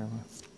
camera.